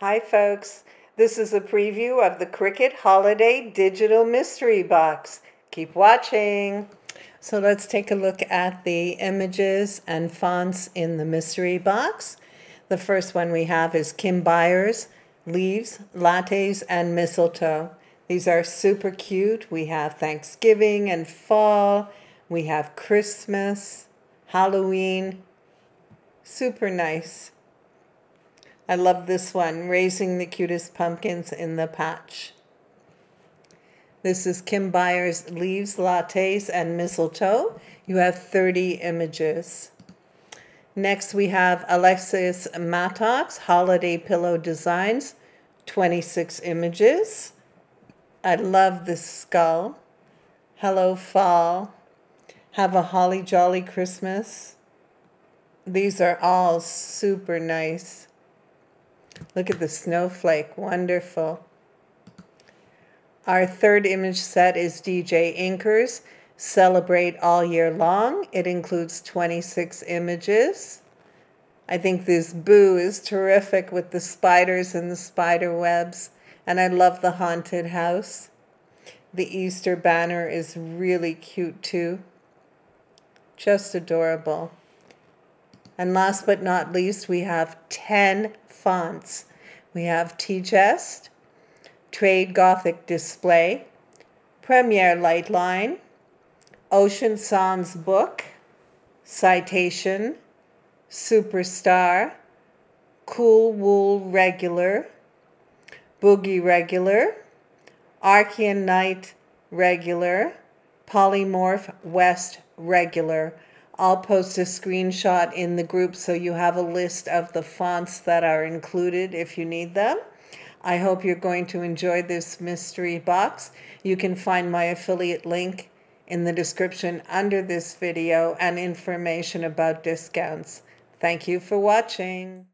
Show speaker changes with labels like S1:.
S1: Hi, folks. This is a preview of the Cricut Holiday Digital Mystery Box. Keep watching. So let's take a look at the images and fonts in the mystery box. The first one we have is Kim Byers, Leaves, Lattes, and Mistletoe. These are super cute. We have Thanksgiving and fall. We have Christmas, Halloween. Super nice. I love this one, Raising the Cutest Pumpkins in the Patch. This is Kim Byers' Leaves, Lattes, and Mistletoe. You have 30 images. Next, we have Alexis Mattox, Holiday Pillow Designs, 26 images. I love this skull. Hello, Fall. Have a holly jolly Christmas. These are all super nice. Look at the snowflake, wonderful. Our third image set is DJ Inkers, Celebrate All Year Long. It includes 26 images. I think this boo is terrific with the spiders and the spider webs. And I love the haunted house. The Easter banner is really cute too. Just adorable. And last but not least, we have 10 fonts. We have Tea Chest, Trade Gothic Display, Premiere Lightline, Ocean Sans Book, Citation, Superstar, Cool Wool Regular, Boogie Regular, Archean Night Regular, Polymorph West Regular. I'll post a screenshot in the group so you have a list of the fonts that are included if you need them. I hope you're going to enjoy this mystery box. You can find my affiliate link in the description under this video and information about discounts. Thank you for watching.